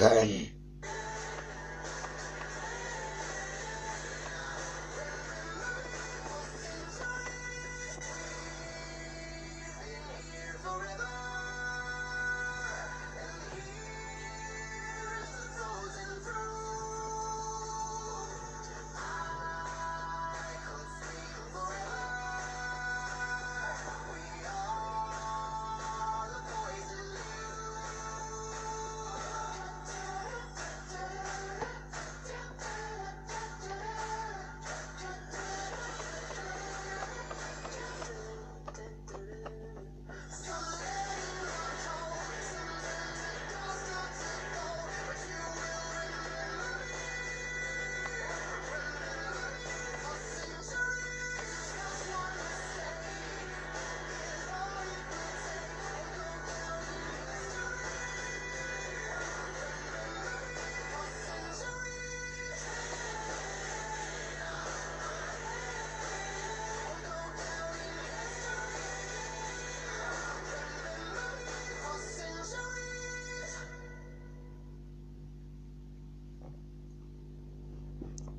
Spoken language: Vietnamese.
khan